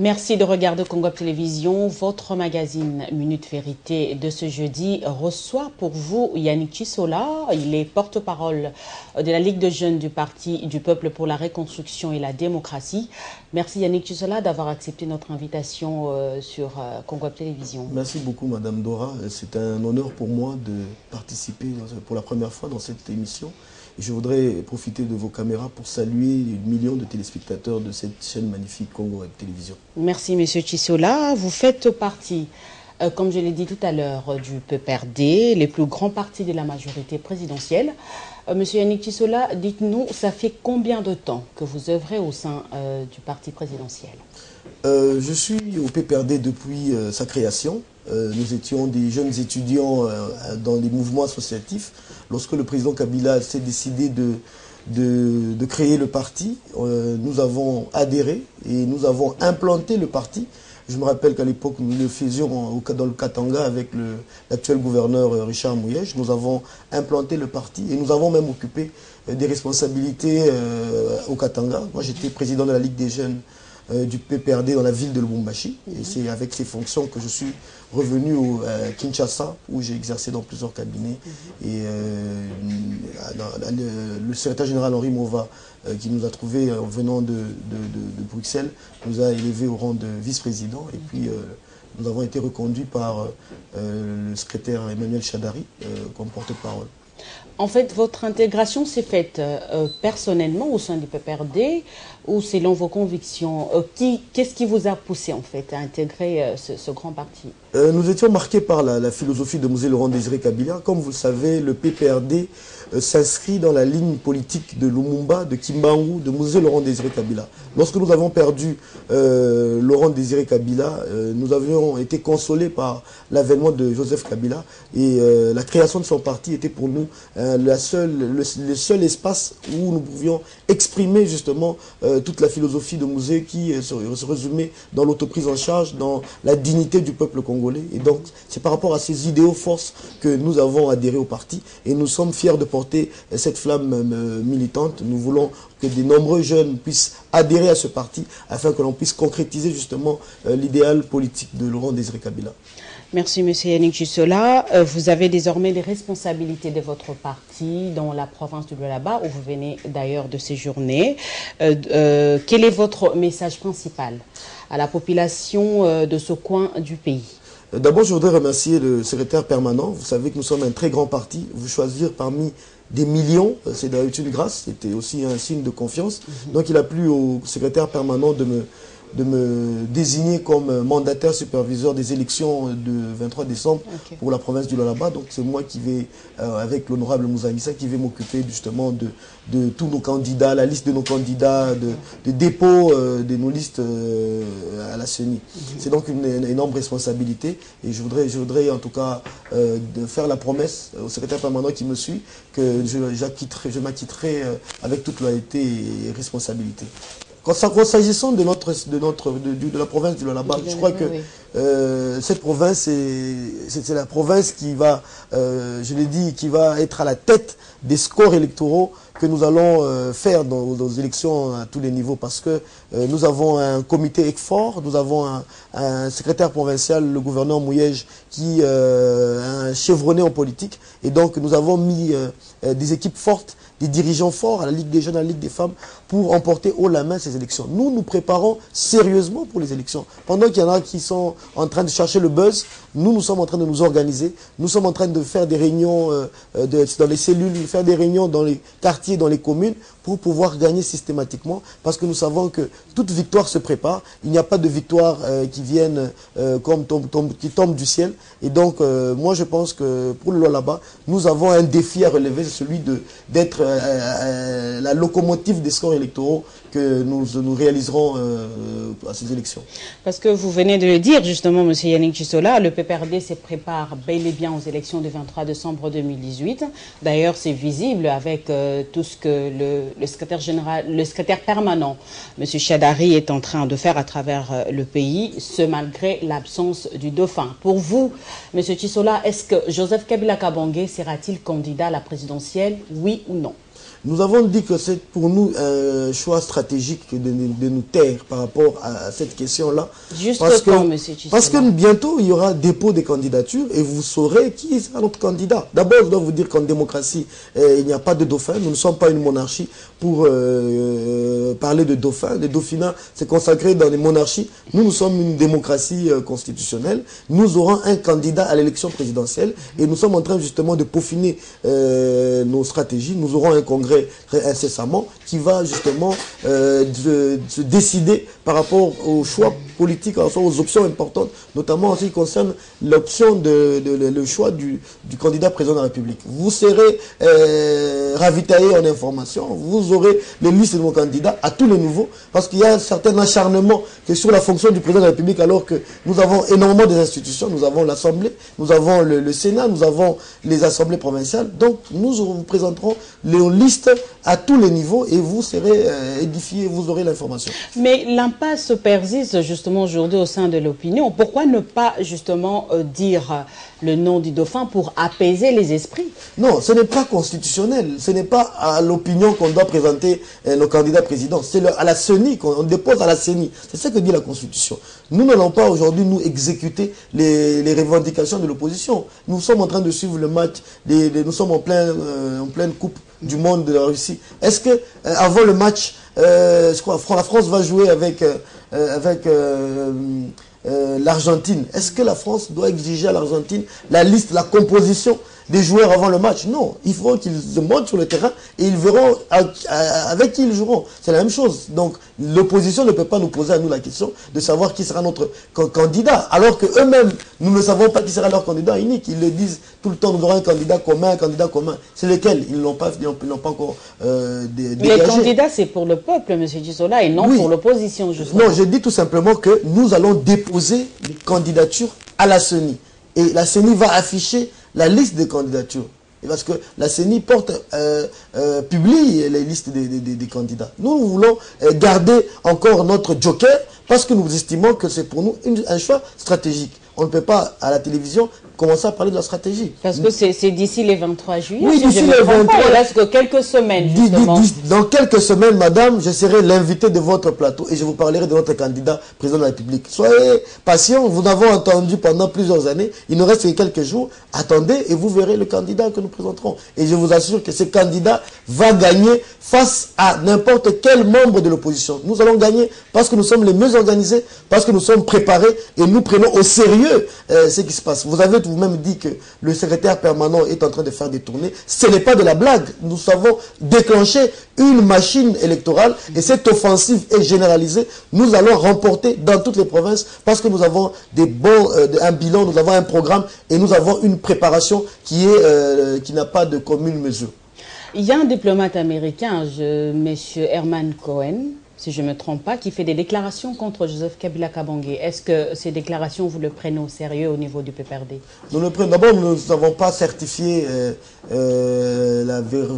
Merci de regarder Congo Télévision. Votre magazine Minute Vérité de ce jeudi reçoit pour vous Yannick Chisola. Il est porte-parole de la Ligue de jeunes du Parti du Peuple pour la Reconstruction et la Démocratie. Merci Yannick Chisola d'avoir accepté notre invitation euh, sur euh, Congo Télévision. Merci beaucoup Madame Dora. C'est un honneur pour moi de participer pour la première fois dans cette émission. Je voudrais profiter de vos caméras pour saluer les millions de téléspectateurs de cette chaîne magnifique Congo Web Télévision. Merci Monsieur Chisola. Vous faites partie, euh, comme je l'ai dit tout à l'heure, du PPRD, les plus grands partis de la majorité présidentielle. Euh, Monsieur Yannick Chisola, dites-nous, ça fait combien de temps que vous œuvrez au sein euh, du parti présidentiel? Je suis au PPRD depuis sa création. nous étions des jeunes étudiants dans les mouvements associatifs lorsque le président Kabila s'est décidé de, créer le parti, euh, nous avons adhéré et nous avons implanté le parti. Je me rappelle qu'à l'époque, nous le faisions dans le Katanga avec l'actuel gouverneur euh, Richard Mouyège. Nous avons implanté le parti et nous avons même occupé euh, des responsabilités au Katanga. Moi, j'étais président de la Ligue des jeunes du PPRD dans la ville de Lubumbashi. Et c'est avec ces fonctions que je suis revenu au euh, Kinshasa, où j'ai exercé dans plusieurs cabinets. Mhm. Et euh, le, secrétaire général Henri Mova, euh, qui nous a trouvés en venant de, Bruxelles, nous a élevés au rang de vice-président. Et puis, nous avons été reconduits par le secrétaire Emmanuel Chadari comme porte-parole. En fait, votre intégration s'est faite personnellement au sein du PPRD ou selon vos convictions Qu'est-ce qui vous a poussé en fait à intégrer ce grand parti? Euh, nous étions marqués par la, philosophie de Mosé Laurent Désiré Kabila. Comme vous le savez, le PPRD euh, s'inscrit dans la ligne politique de Lumumba, de Kimbangu, de Mosé Laurent Désiré Kabila. Lorsque nous avons perdu euh, Laurent Désiré Kabila, nous avions été consolés par l'avènement de Joseph Kabila et la création de son parti était pour nous la seule, le, seul espace où nous pouvions exprimer justement toute la philosophie de Mosé qui se, se résumait dans l'autoprise en charge, dans la dignité du peuple congolais et donc, c'est par rapport à ces idéaux forces que nous avons adhéré au parti et nous sommes fiers de porter cette flamme euh, militante. Nous voulons que de nombreux jeunes puissent adhérer à ce parti afin que l'on puisse concrétiser justement euh, l'idéal politique de Laurent Désiré Kabila. Merci, M. Yannick Jussola. Euh, vous avez désormais les responsabilités de votre parti dans la province du Lualaba, où vous venez d'ailleurs de séjourner. quel est votre message principal à la population de ce coin du pays? D'abord, je voudrais remercier le secrétaire permanent. Vous savez que nous sommes un très grand parti. Vous choisir parmi des millions, euh, c'est d'ailleurs une grâce, c'était aussi un signe de confiance. Mhm. Donc il a plu au secrétaire permanent de me de me désigner comme mandataire superviseur des élections de 23 décembre pour la province du Lalaba. Donc c'est moi qui vais, euh, avec l'honorable Moussa qui vais m'occuper justement de, de, tous nos candidats, la liste de nos candidats, de, de dépôt euh, de nos listes euh, à la CENI. Mhm. C'est donc une, énorme responsabilité et je voudrais, je voudrais en tout cas de faire la promesse au secrétaire permanent qui me suit que je, je m'acquitterai avec toute loyauté et responsabilité. S'agissant de, notre, de, notre, de, la province du Lalaba, je crois que euh, cette province, c'est la province qui va, euh, je l'ai dit, qui va être à la tête des scores électoraux que nous allons euh, faire dans, nos élections à tous les niveaux. Parce que nous avons un comité fort, nous avons un, secrétaire provincial, le gouverneur Mouyège, qui est un chevronné en politique. Et donc nous avons mis des équipes fortes des dirigeants forts à la Ligue des jeunes, à la Ligue des femmes, pour emporter haut la main ces élections. Nous, nous préparons sérieusement pour les élections. Pendant qu'il y en a qui sont en train de chercher le buzz, nous, nous sommes en train de nous organiser. Nous sommes en train de faire des réunions euh, euh, dans les cellules, faire des réunions dans les quartiers, dans les communes, pour pouvoir gagner systématiquement. Parce que nous savons que toute victoire se prépare. Il n'y a pas de victoire euh, qui vienne comme qui tombe du ciel. Et donc, moi, je pense que pour le là-bas, nous avons un défi à relever, c'est celui d'être la locomotive des scores électoraux que nous, nous réaliserons à ces élections. Parce que vous venez de le dire, justement, M. Yannick Chisola, le PPRD se prépare bel et bien aux élections du 23 décembre 2018. D'ailleurs, c'est visible avec euh, tout ce que le, secrétaire général, le secrétaire permanent, M. Chadari, est en train de faire à travers euh, le pays, ce malgré l'absence du dauphin. Pour vous, M. Chisola, est-ce que Joseph Kabila Kabangé sera-t-il candidat à la présidentielle, oui ou non? Nous avons dit que c'est pour nous un choix stratégique de, de nous taire par rapport à cette question-là. Juste parce que, monsieur Parce que bientôt, il y aura dépôt des candidatures et vous saurez qui sera notre candidat. D'abord, je dois vous dire qu'en démocratie, euh, il n'y a pas de dauphin. Nous ne sommes pas une monarchie pour euh, parler de dauphin. Le dauphinat, c'est consacré dans les monarchies. Nous, nous sommes une démocratie euh, constitutionnelle. Nous aurons un candidat à l'élection présidentielle et nous sommes en train justement de peaufiner euh, nos stratégies. Nous aurons un congrès incessamment qui va justement euh, se décider par rapport aux choix politiques, rapport aux options importantes, notamment en ce qui concerne l'option de, le- choix du, candidat président de la République. Vous serez euh, ravitaillé en informations, vous aurez les listes de vos candidats à tous les niveaux, parce qu'il y a un certain acharnement que sur la fonction du président de la République, alors que nous avons énormément des institutions, nous avons l'Assemblée, nous avons le, le Sénat, nous avons les assemblées provinciales, donc nous vous présenterons les listes à tous les niveaux et vous serez euh, édifiés, vous aurez l'information. Mais l'impasse persiste justement aujourd'hui au sein de l'opinion. Pourquoi ne pas justement euh, dire euh, le nom du dauphin pour apaiser les esprits? Non, ce n'est pas constitutionnel. Ce n'est pas à l'opinion qu'on doit présenter euh, nos candidats présidents. C'est à la CENI qu'on on dépose à la CENI. C'est ce que dit la Constitution. Nous n'allons pas aujourd'hui nous exécuter les, revendications de l'opposition. Nous sommes en train de suivre le match. nous sommes en, plein, euh, en pleine Coupe du Monde de la Russie. Est-ce que avant le match, la France va jouer avec, avec euh, euh, l'Argentine. Est-ce que la France doit exiger à l'Argentine la liste, la composition des joueurs avant le match Non, il faut qu'ils se montent sur le terrain et ils verront avec qui ils joueront. C'est la même chose. Donc l'opposition ne peut pas nous poser à nous la question de savoir qui sera notre ca- candidat, alors que eux-mêmes, nous ne savons pas qui sera leur candidat unique. Ils le disent tout le temps, nous aurons un candidat commun, un candidat commun. C'est lequel? Ils ne l'ont pas, ils pas encore euh, dé- Les dégagé. candidats, c'est pour le peuple, Monsieur Gisola, et non Oui. pour l'opposition, justement. Non, je dis tout simplement que nous allons déposer les candidatures à la CENI. Et la CENI va afficher la liste des candidatures. Parce que la CENI porte, euh, euh, publie les listes des, candidats. Nous, nous voulons euh, garder encore notre joker parce que nous estimons que c'est pour nous un choix stratégique. On ne peut pas, à la télévision, commencer à parler de la stratégie. Parce que c'est d'ici les 23 juillet. Oui, si d'ici les trompe pas. 23. Il reste que quelques semaines, justement. Dans quelques semaines, madame, je serai l'invité de votre plateau et je vous parlerai de notre candidat président de la République. Soyez patient, vous n'avez entendu pendant plusieurs années, il nous reste que quelques jours, attendez et vous verrez le candidat que nous présenterons. Et je vous assure que ce candidat va gagner face à n'importe quel membre de l'opposition. Nous allons gagner parce que nous sommes les mieux organisés, parce que nous sommes préparés et nous prenons au sérieux euh, ce qui se passe. Vous avez vous-même dit que le secrétaire permanent est en train de faire des tournées. Ce n'est pas de la blague. Nous savons déclencher une machine électorale et cette offensive est généralisée. Nous allons remporter dans toutes les provinces parce que nous avons des bons, euh, un bilan, nous avons un programme et nous avons une préparation qui est euh, qui n'a pas de commune mesure. Il y a un diplomate américain, Monsieur Herman Cohen, si je ne me trompe pas, qui fait des déclarations contre Joseph Kabila Kabangé. Est-ce que ces déclarations, vous le prenez au sérieux au niveau du PPRD Nous le prenons. D'abord, nous n'avons pas certifié euh, euh,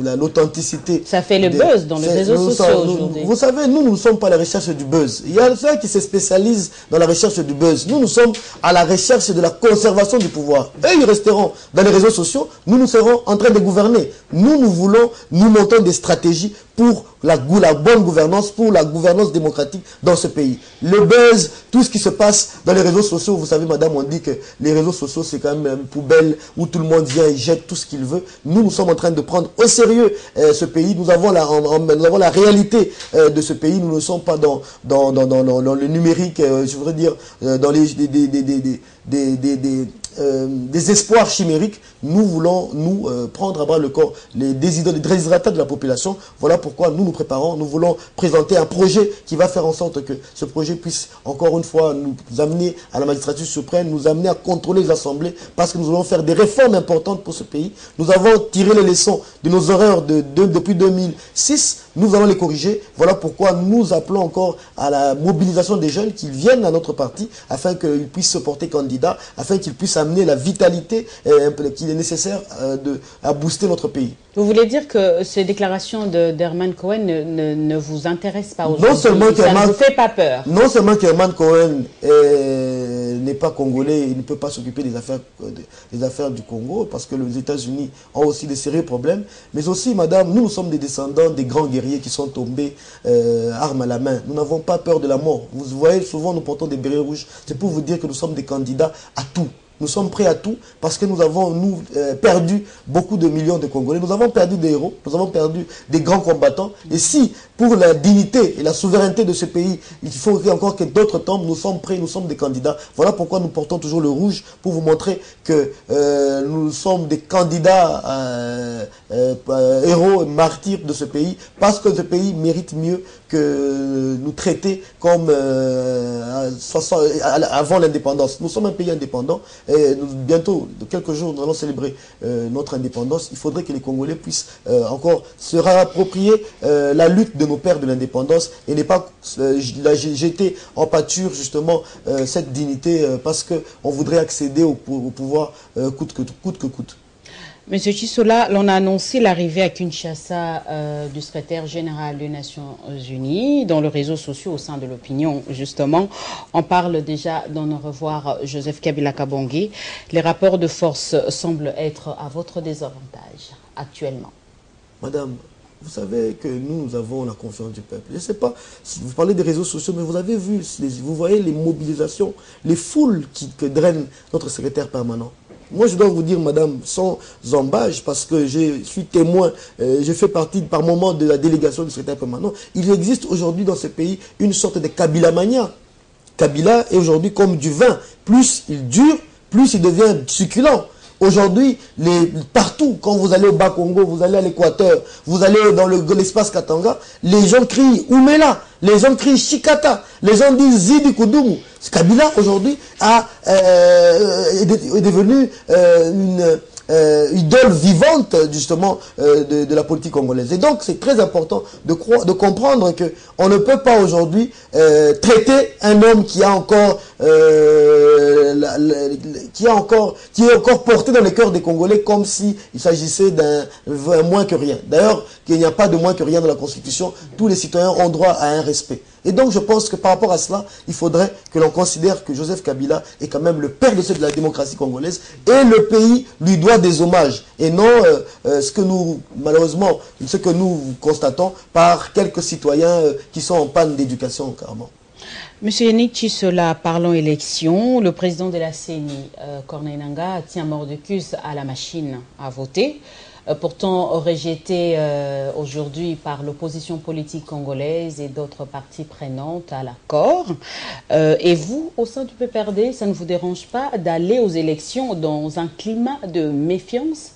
la- l'authenticité. Ça fait le des- buzz dans les réseaux nous sociaux aujourd'hui. Vous savez, nous, nous ne sommes pas à la recherche du buzz. Il y a ceux qui se spécialisent dans la recherche du buzz. Nous, nous sommes à la recherche de la conservation du pouvoir. Eux, ils resteront dans les réseaux sociaux. Nous, nous serons en train de gouverner. Nous, nous voulons, nous montons des stratégies pour la, la bonne gouvernance, pour la gouvernance démocratique dans ce pays. Le buzz, tout ce qui se passe dans les réseaux sociaux, vous savez, madame, on dit que les réseaux sociaux, c'est quand même une poubelle où tout le monde vient et jette tout ce qu'il veut. Nous, nous sommes en train de prendre au sérieux euh, ce pays. Nous avons la, nous avons la réalité euh, de ce pays. Nous ne sommes pas dans, dans, dans, dans, dans- dans le numérique, euh, je voudrais dire, euh, dans les, des, des, des, des, euh, des espoirs chimériques. Nous voulons, nous, euh, prendre à bras le corps les desiderata de la population. Voilà pourquoi nous nous préparons. Nous voulons présenter un projet qui va faire en sorte que ce projet puisse, encore une fois, nous amener à la magistrature suprême, nous amener à contrôler les assemblées, parce que nous allons faire des réformes importantes pour ce pays. Nous avons tiré les leçons de nos erreurs de, de- depuis 2006. Nous allons les corriger. Voilà pourquoi nous appelons encore à la mobilisation des jeunes qui viennent à notre parti afin qu'ils puissent se porter candidats, afin qu'ils puissent amener la vitalité euh, qu'il est nécessaire euh, de, à booster notre pays. Vous voulez dire que ces déclarations de- d'Herman Cohen ne, ne- ne vous intéressent pas aujourd'hui? seulement Ça ne vous fait pas peur Non seulement qu'Herman Cohen est n'est pas congolais, il ne peut pas s'occuper des affaires, des affaires du Congo parce que les États-Unis ont aussi des sérieux problèmes. Mais aussi, madame, nous, nous sommes des descendants des grands guerriers qui sont tombés armes à la main. Nous n'avons pas peur de la mort. Vous voyez, souvent, nous portons des bérets rouges. C'est pour vous dire que nous sommes des candidats à tout. Nous sommes prêts à tout parce que nous avons, nous, euh, perdu beaucoup de millions de Congolais. Nous avons perdu des héros, nous avons perdu des grands combattants. Et si, pour la dignité et la souveraineté de ce pays, il faut encore que d'autres tombent, nous sommes prêts, nous sommes des candidats. Voilà pourquoi nous portons toujours le rouge pour vous montrer que euh, nous sommes des candidats euh, héros, martyrs de ce pays parce que ce pays mérite mieux que nous traiter comme avant l'indépendance. Nous sommes un pays indépendant et bientôt, de quelques jours, nous allons célébrer euh, notre indépendance. Il faudrait que les Congolais puissent euh, encore se réapproprier euh, la lutte de nos pères de l'indépendance et n'est pas jeter en pâture justement cette dignité parce qu'on voudrait accéder au, pouvoir coûte que coûte. Monsieur Chisola, l'on a annoncé l'arrivée à Kinshasa euh, du secrétaire général des Nations Unies. Dans le réseau social au sein de l'opinion, justement, on parle déjà d'en revoir Joseph Kabila Kabongi. Les rapports de force semblent être à votre désavantage actuellement. Madame, vous savez que nous, nous avons la confiance du peuple. Je ne sais pas si vous parlez des réseaux sociaux, mais vous avez vu, vous voyez les mobilisations, les foules qui, que draine notre secrétaire permanent. Moi, je dois vous dire, madame, sans embâche, parce que je suis témoin, euh, je fais partie par moment de la délégation du secrétaire permanent. Il existe aujourd'hui dans ce pays une sorte de Kabila mania. Kabila est aujourd'hui comme du vin. Plus il dure, plus il devient succulent. Aujourd'hui, partout, quand vous allez au Bas-Congo, vous allez à l'Équateur, vous allez dans l'espace Katanga, les gens crient Oumela, les gens crient Chikata, les gens disent Zidi. Kabila, aujourd'hui, euh, est, devenu euh, une euh, idole vivante justement de, la politique congolaise. Et donc c'est très important de, comprendre que on ne peut pas aujourd'hui traiter un homme qui a encore qui encore qui est encore porté dans le cœur des Congolais comme si il s'agissait d'un moins que rien. D'ailleurs, qu'il n'y a pas de moins que rien dans la Constitution. Tous les citoyens ont droit à un respect. Et donc je pense que par rapport à cela, il faudrait que l'on considère que Joseph Kabila est quand même le père de, de la démocratie congolaise et le pays lui doit des hommages et non euh, euh, ce que nous, malheureusement, ce que nous constatons par quelques citoyens euh, qui sont en panne d'éducation carrément. Monsieur Yannick Chisola, parlons élection. Le président de la CENI, Corneille Nanga, tient mordicus à la machine à voter. Euh, pourtant rejeté euh, aujourd'hui par l'opposition politique congolaise et d'autres parties prenantes à l'accord. Euh, et vous, au sein du PPRD, ça ne vous dérange pas d'aller aux élections dans un climat de méfiance?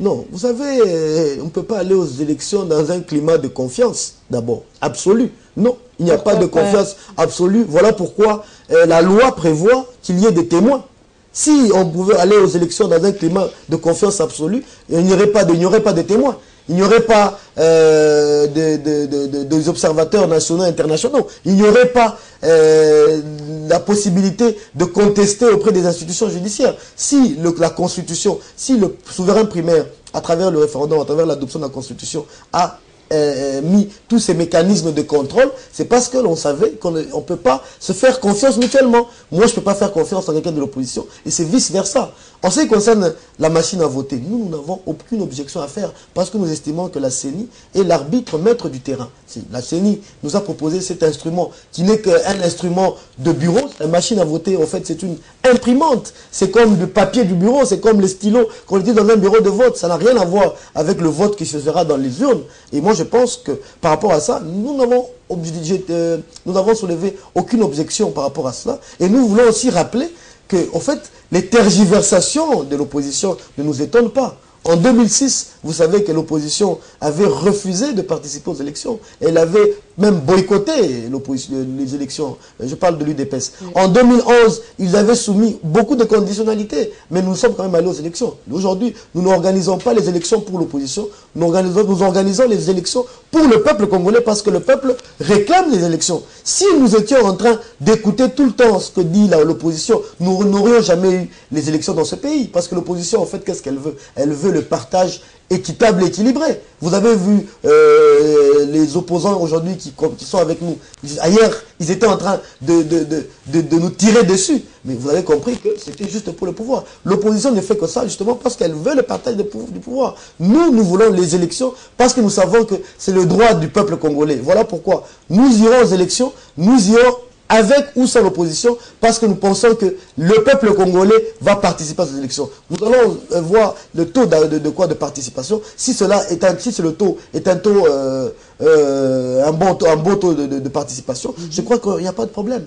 Non, vous savez, on ne peut pas aller aux élections dans un climat de confiance, d'abord, absolu. Non, il n'y a pas de confiance absolue. Voilà pourquoi la loi prévoit qu'il y ait des témoins. Si on pouvait aller aux élections dans un climat de confiance absolue, il n'y aurait pas de, aurait pas de témoins. Il n'y aurait pas euh, de, des observateurs nationaux et internationaux. Il n'y aurait pas euh, la possibilité de contester auprès des institutions judiciaires. Si la Constitution, si le souverain primaire, à travers le référendum, à travers l'adoption de la Constitution, a euh, mis tous ces mécanismes de contrôle, c'est parce que l'on savait qu'on ne peut pas se faire confiance mutuellement. Moi, je ne peux pas faire confiance à quelqu'un de l'opposition et c'est vice-versa. En ce qui concerne la machine à voter, nous, n'avons aucune objection à faire parce que nous estimons que la CENI est l'arbitre maître du terrain. La CENI nous a proposé cet instrument qui n'est qu'un instrument de bureau. La machine à voter, en fait, c'est une imprimante. C'est comme le papier du bureau, c'est comme les stylos qu'on utilise dans un bureau de vote. Ça n'a rien à voir avec le vote qui se fera dans les urnes. Et moi, je pense que par rapport à ça, nous n'avons euh, nous n'avons soulevé aucune objection par rapport à cela. Et nous voulons aussi rappeler que, en fait, les tergiversations de l'opposition ne nous étonnent pas. En 2006, vous savez que l'opposition avait refusé de participer aux élections. Elle avait même boycotté les élections. Je parle de l'UDPS. En 2011, ils avaient soumis beaucoup de conditionnalités. Mais nous sommes quand même allés aux élections. Aujourd'hui, nous n'organisons pas les élections pour l'opposition. Nous organisons, nous organisons les élections pour le peuple congolais parce que le peuple réclame les élections. Si nous étions en train d'écouter tout le temps ce que dit l'opposition, nous n'aurions jamais eu les élections dans ce pays. Parce que l'opposition, en fait, qu'est-ce qu'elle veut? Elle veut le partage équitable et équilibré. Vous avez vu euh, les opposants aujourd'hui qui, sont avec nous. Ailleurs, ils étaient en train de, de, de, de, nous tirer dessus. Mais vous avez compris que c'était juste pour le pouvoir. L'opposition ne fait que ça justement parce qu'elle veut le partage du pouvoir. Nous, nous voulons les élections parce que nous savons que c'est le droit du peuple congolais. Voilà pourquoi nous irons aux élections, nous irons avec ou sans l'opposition, parce que nous pensons que le peuple congolais va participer à ces élections. Nous allons euh, voir le taux de, quoi de participation. Si cela est un, si le taux est un taux, euh, euh, un bon taux, un bon taux de, participation, je crois qu'il n'y a pas de problème.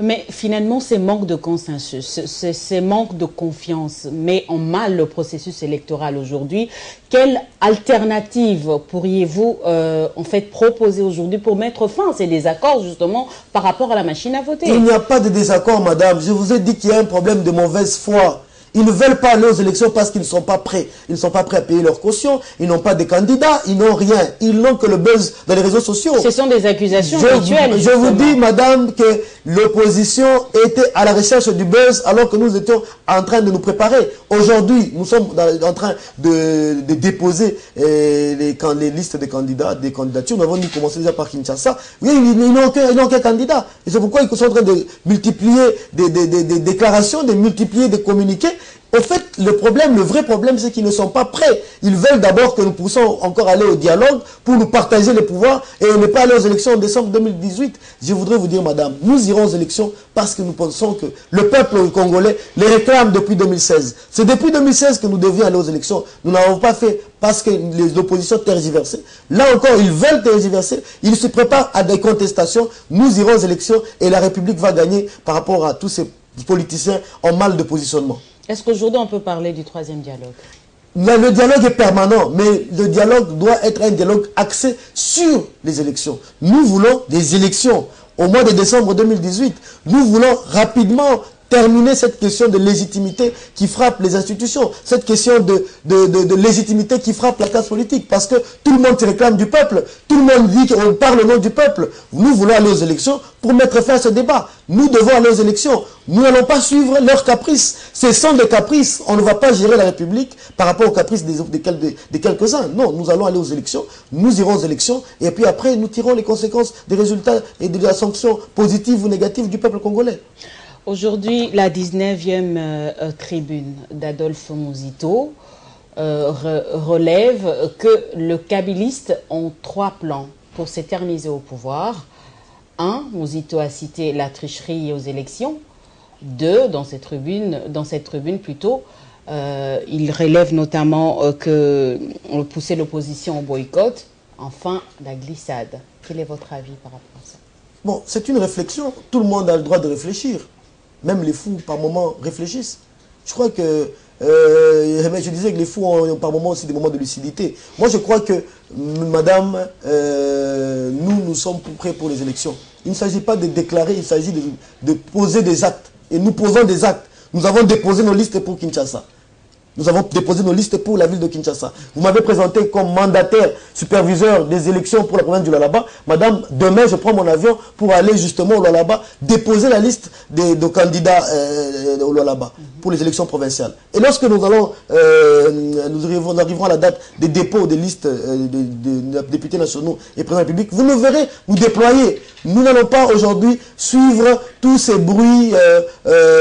Mais finalement, ces manques de consensus, ces, manques de confiance met en mal le processus électoral aujourd'hui. Quelle alternative pourriez-vous en fait proposer aujourd'hui pour mettre fin à ces désaccords justement par rapport à la machine il n'y a pas de désaccord, madame. Je vous ai dit qu'il y a un problème de mauvaise foi. Ils ne veulent pas aller aux élections parce qu'ils ne sont pas prêts. Ils ne sont pas prêts à payer leur caution. Ils n'ont pas de candidats. Ils n'ont rien. Ils n'ont que le buzz dans les réseaux sociaux. Ce sont des accusations je, Je vous dis, madame, que l'opposition était à la recherche du buzz alors que nous étions en train de nous préparer. Aujourd'hui, nous sommes en train de, déposer eh, les, les, listes des candidats, des candidatures. Nous avons dit commencer déjà par Kinshasa. Oui, ils, n'ont aucun, candidat. Et c'est pourquoi ils sont en train de multiplier des, des déclarations, de multiplier des communiqués au fait, le problème, le vrai problème, c'est qu'ils ne sont pas prêts. Ils veulent d'abord que nous puissions encore aller au dialogue pour nous partager le pouvoir et ne pas aller aux élections en décembre 2018. Je voudrais vous dire, madame, nous irons aux élections parce que nous pensons que le peuple congolais les réclame depuis 2016. C'est depuis 2016 que nous devions aller aux élections. Nous n'avons pas fait parce que les oppositions tergiversaient. Là encore, ils veulent tergiverser. Ils se préparent à des contestations. Nous irons aux élections et la République va gagner par rapport à tous ces politiciens en mal de positionnement. Est-ce qu'aujourd'hui on peut parler du troisième dialogue? Le dialogue est permanent, mais le dialogue doit être un dialogue axé sur les élections. Nous voulons des élections au mois de décembre 2018. Nous voulons rapidement terminer cette question de légitimité qui frappe les institutions, cette question de, de, légitimité qui frappe la classe politique, parce que tout le monde se réclame du peuple, tout le monde dit qu'on parle au nom du peuple. Nous voulons aller aux élections pour mettre fin à ce débat. Nous devons aller aux élections. Nous n'allons pas suivre leurs caprices. Ce sont des caprices. On ne va pas gérer la République par rapport aux caprices des, des quelques-uns. Non, nous allons aller aux élections, nous irons aux élections, et puis après, nous tirons les conséquences des résultats et de la sanction positive ou négative du peuple congolais. Aujourd'hui, la 19e euh, tribune d'Adolphe Mouzito euh, relève que le kabiliste ont trois plans pour s'éterniser au pouvoir. Un, Mouzito a cité la tricherie aux élections. Deux, dans cette tribune, plutôt, euh, il relève notamment que pousser l'opposition au boycott. Enfin, la glissade. Quel est votre avis par rapport à ça? Bon, c'est une réflexion. Tout le monde a le droit de réfléchir. Même les fous, par moments, réfléchissent. Je crois que, euh, je disais que les fous ont, par moments aussi des moments de lucidité. Moi, je crois que, madame, euh, nous, nous sommes prêts pour les élections. Il ne s'agit pas de déclarer, il s'agit de, de poser des actes. Et nous posons des actes. Nous avons déposé nos listes pour Kinshasa. Nous avons déposé nos listes pour la ville de Kinshasa. Vous m'avez présenté comme mandataire, superviseur des élections pour la province du Lalaba. Madame, demain, je prends mon avion pour aller justement au Lalaba, déposer la liste des, candidats euh, au Lalaba pour les élections provinciales. Et lorsque nous allons, euh, nous, arriverons, à la date des dépôts des listes euh, des députés nationaux et présidents publics, vous nous verrez nous déployer. Nous n'allons pas aujourd'hui suivre tous ces bruits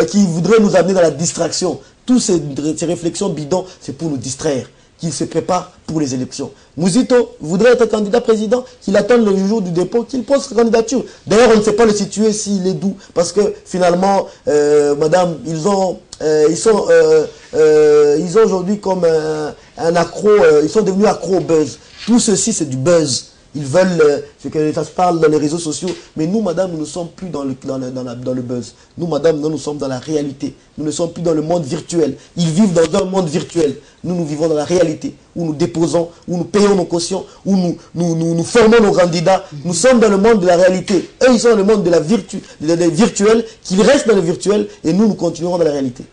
qui voudraient nous amener dans la distraction. Toutes ces, réflexions bidons, c'est pour nous distraire, qu'il se prépare pour les élections. Mouzito voudrait être candidat président, qu'il attend le jour du dépôt, qu'il pose sa candidature. D'ailleurs, on ne sait pas le situer s'il est doux, parce que finalement, euh, madame, ils ont, euh, ils sont, euh, ils ont aujourd'hui comme un, un accro, ils sont devenus accro au buzz. Tout ceci, c'est du buzz. Ils veulent euh, que ça se parle dans les réseaux sociaux. Mais nous, madame, nous ne sommes plus dans le, dans, dans, le buzz. Nous, madame, nous, nous sommes dans la réalité. Nous ne sommes plus dans le monde virtuel. Ils vivent dans un monde virtuel. Nous, nous vivons dans la réalité, où nous déposons, où nous payons nos cautions, où nous, nous, nous, formons nos candidats. Nous sommes dans le monde de la réalité. Eux, ils sont dans le monde de la virtu, virtuel, qu'ils restent dans le virtuel, et nous, nous continuerons dans la réalité.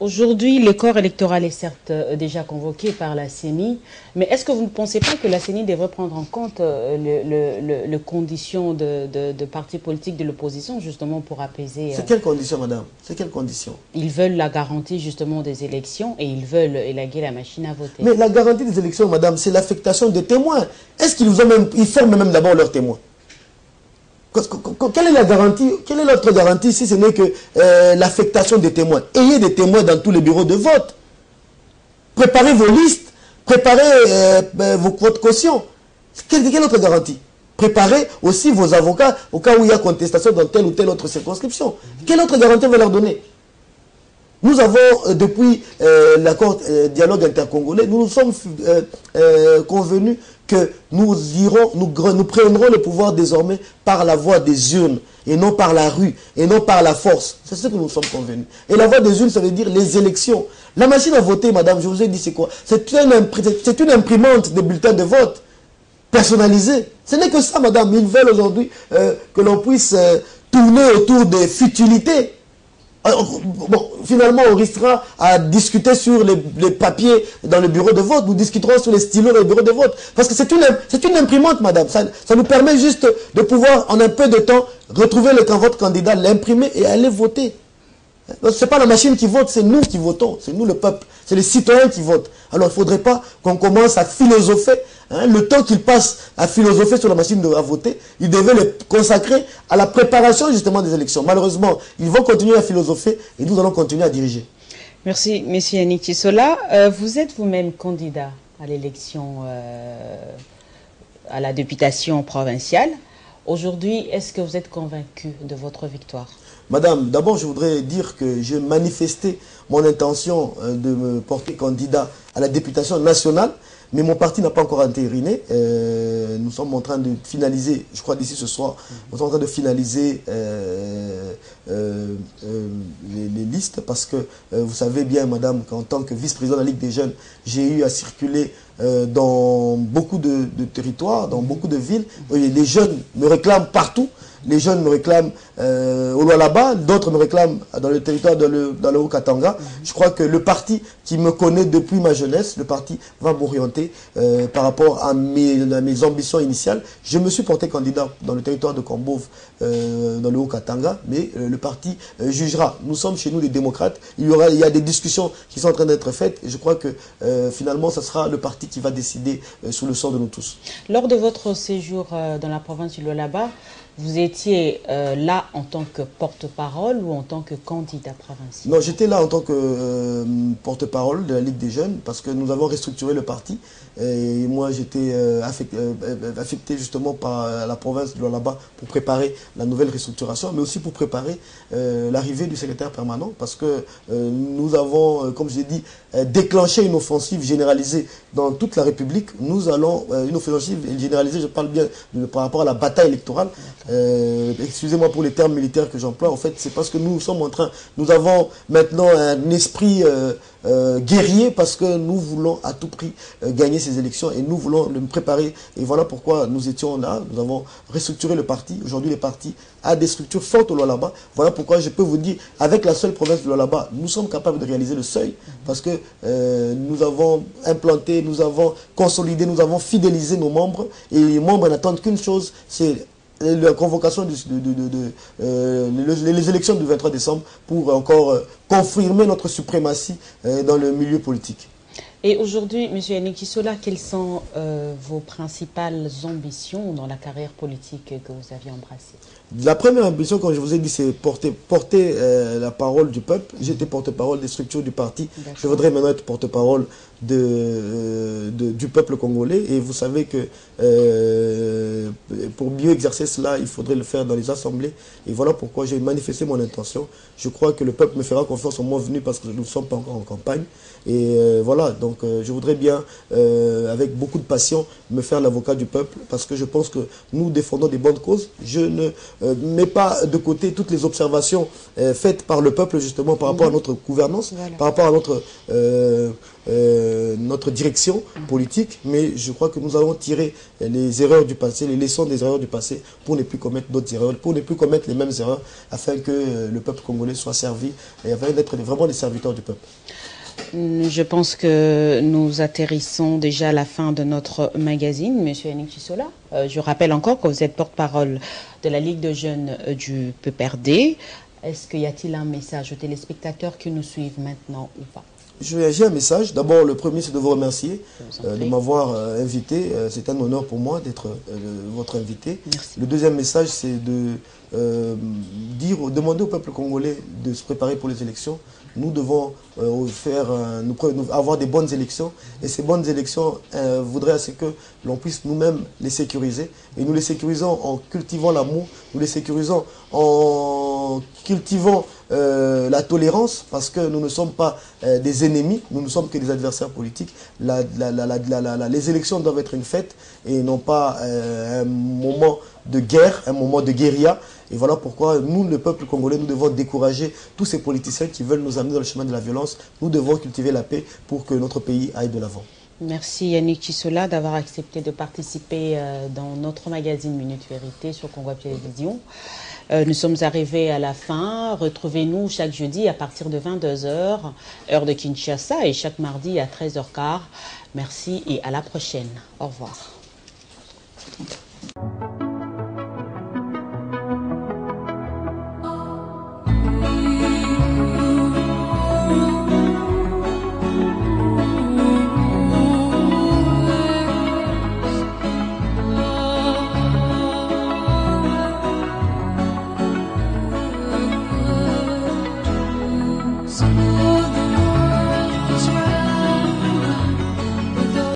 Aujourd'hui, le corps électoral est certes euh, déjà convoqué par la CENI, mais est-ce que vous ne pensez pas que la CENI devrait prendre en compte euh, les conditions de, partis politiques de l'opposition, justement pour apaiser... C'est quelles conditions, madame? C'est quelles conditions Ils veulent la garantie, justement, des élections et ils veulent élaguer la machine à voter. Mais la garantie des élections, madame, c'est l'affectation des témoins. Est-ce qu'ils même, ils forment même d'abord leurs témoins? Quelle est la garantie notre garantie si ce n'est que euh, l'affectation des témoins Ayez des témoins dans tous les bureaux de vote? Préparez vos listes. Préparez euh, euh, vos, votre caution. Quelle, quelle autre garantie? Préparez aussi vos avocats au cas où il y a contestation dans telle ou telle autre circonscription. Quelle autre garantie va leur donner? Nous avons, depuis l'accord dialogue intercongolais, nous nous sommes convenus que nous irons, nous, nous le pouvoir désormais par la voie des urnes et non par la rue et non par la force. C'est ce que nous sommes convenus. Et la voie des urnes, ça veut dire les élections. La machine à voter, madame, je vous ai dit, c'est quoi? C'est une, imprimante de bulletins de vote personnalisée. Ce n'est que ça, madame. Ils veulent aujourd'hui euh, que l'on puisse euh, tourner autour des futilités. Bon, finalement, on risquera à discuter sur les, papiers dans le bureau de vote. Nous discuterons sur les stylos dans le bureau de vote. Parce que c'est une, une imprimante, madame. Ça, ça, nous permet juste de pouvoir, en un peu de temps, retrouver le, votre candidat, l'imprimer et aller voter. Ce n'est pas la machine qui vote, c'est nous qui votons. C'est nous le peuple. C'est les citoyens qui votent. Alors il ne faudrait pas qu'on commence à philosopher. Hein. le temps qu'il passe à philosopher sur la machine de, à voter, il devait le consacrer à la préparation justement des élections. Malheureusement, ils vont continuer à philosopher et nous allons continuer à diriger. Merci, M. Yannick Tissola. Euh, vous êtes vous-même candidat à l'élection euh, à la députation provinciale. Aujourd'hui, est-ce que vous êtes convaincu de votre victoire? Madame, d'abord, je voudrais dire que j'ai manifesté mon intention euh, de me porter candidat à la députation nationale, mais mon parti n'a pas encore entériné. Euh, nous sommes en train de finaliser, je crois d'ici ce soir, nous sommes en train de finaliser euh, les, listes parce que vous savez bien, madame, qu'en tant que vice-président de la Ligue des jeunes, j'ai eu à circuler dans beaucoup de, de, territoires, dans beaucoup de villes. Les jeunes me réclament partout les jeunes me réclament euh, au là-bas, d'autres me réclament dans le territoire de le, dans le Haut-Katanga. Je crois que le parti qui me connaît depuis ma jeunesse, le parti va m'orienter euh, par rapport à mes, mes, ambitions initiales. Je me suis porté candidat dans le territoire de Kambov, euh, dans le Haut-Katanga, mais le parti jugera. Nous sommes chez nous des démocrates. Il y, aura, il y a des discussions qui sont en train d'être faites et je crois que finalement, ce sera le parti qui va décider sous le sort de nous tous. Lors de votre séjour dans la province du Lualaba, vous étiez euh, là en tant que porte-parole ou en tant que candidat provincial? Non, j'étais là en tant que euh, porte-parole de la Ligue des jeunes parce que nous avons restructuré le parti. Et moi, j'étais euh, affecté, justement par la province de là-bas pour préparer la nouvelle restructuration, mais aussi pour préparer l'arrivée du secrétaire permanent parce que nous avons, comme je l'ai dit, déclenché une offensive généralisée dans toute la République. Nous allons, une offensive généralisée, je parle bien par rapport à la bataille électorale. Euh, excusez-moi pour les termes militaires que j'emploie, en fait, c'est parce que nous sommes en train, nous avons maintenant un esprit euh, euh, guerrier parce que nous voulons à tout prix gagner ces élections et nous voulons le préparer. Et voilà pourquoi nous étions là, nous avons restructuré le parti. Aujourd'hui, le parti a des structures fortes au Lualaba. Voilà pourquoi je peux vous dire, avec la seule province de Lualaba, nous sommes capables de réaliser le seuil parce que nous avons implanté, nous avons consolidé, nous avons fidélisé nos membres et les membres n'attendent qu'une chose, c'est la convocation de, euh, les, élections du 23 décembre pour encore euh, confirmer notre suprématie euh, dans le milieu politique. Et aujourd'hui, M. Yannick Kissola, quelles sont vos principales ambitions dans la carrière politique que vous aviez embrassée? La première ambition, comme je vous ai dit, c'est porter, porter la parole du peuple. J'étais porte-parole des structures du parti. Je voudrais maintenant être porte-parole de, du peuple congolais. Et vous savez que euh, pour mieux exercer cela, il faudrait le faire dans les assemblées. Et voilà pourquoi j'ai manifesté mon intention. Je crois que le peuple me fera confiance au moment venu parce que nous ne sommes pas encore en campagne. Et euh, voilà, donc euh, je voudrais bien, avec beaucoup de passion, me faire l'avocat du peuple parce que je pense que nous défendons des bonnes causes. Je ne mets pas de côté toutes les observations faites par le peuple justement par rapport à mhm. notre gouvernance, par rapport à notre notre direction politique, mais je crois que nous allons tirer les erreurs du passé, les leçons des erreurs du passé pour ne plus commettre d'autres erreurs, pour ne plus commettre les mêmes erreurs, afin que le peuple congolais soit servi et afin d'être vraiment des serviteurs du peuple. Je pense que nous atterrissons déjà à la fin de notre magazine, Monsieur Yannick Chissola. Euh, je rappelle encore que vous êtes porte-parole de la Ligue de jeunes euh, du PPRD. Est-ce qu'il y a-t-il un message aux téléspectateurs qui nous suivent maintenant ou pas? J'ai un message. D'abord, le premier, c'est de vous remercier euh, de m'avoir invité. c'est un honneur pour moi d'être votre invité. Le deuxième message, c'est de dire, demander au peuple congolais de se préparer pour les élections nous devons euh, faire, nous, avoir des bonnes élections. Et ces bonnes élections euh, voudraient que l'on puisse nous-mêmes les sécuriser. Et nous les sécurisons en cultivant l'amour, nous les sécurisons en cultivant euh, la tolérance, parce que nous ne sommes pas des ennemis, nous ne sommes que des adversaires politiques. les élections doivent être une fête et non pas un moment de guerre, un moment de guérilla. Et voilà pourquoi nous, le peuple congolais, nous devons décourager tous ces politiciens qui veulent nous amener dans le chemin de la violence. Nous devons cultiver la paix pour que notre pays aille de l'avant. Merci Yannick Chissola d'avoir accepté de participer euh, dans notre magazine Minute Vérité sur Congo Télévision. Euh, nous sommes arrivés à la fin. Retrouvez-nous chaque jeudi à partir de 22h, heure de Kinshasa, et chaque mardi à 13h15. Merci et à la prochaine. Au revoir.